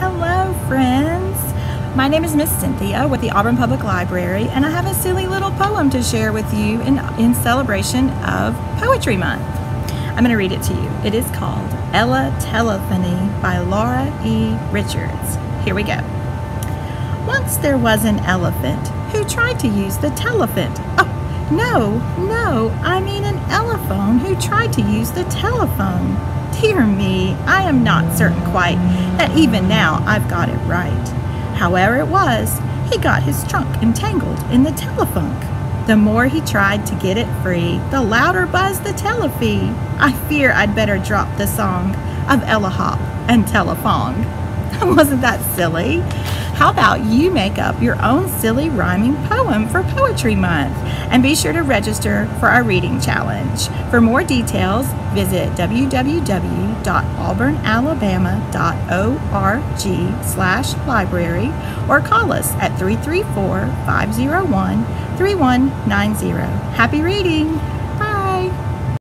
Hello, friends. My name is Miss Cynthia with the Auburn Public Library, and I have a silly little poem to share with you in, in celebration of Poetry Month. I'm going to read it to you. It is called Eletelephony by Laura E. Richards. Here we go. Once there was an elephant who tried to use the telephone. Oh, no, no, I mean an elephone who tried to use the telephone. Dear me, I am not certain quite that even now I've got it right. However it was, he got his trunk entangled in the telephunk. The more he tried to get it free, the louder buzzed the telephee. I fear I'd better drop the song of elephop and telephong. Wasn't that silly? How about you make up your own silly rhyming poem for Poetry Month? And be sure to register for our reading challenge. For more details, visit www.auburnalabama.org slash library or call us at 334-501-3190. Happy reading!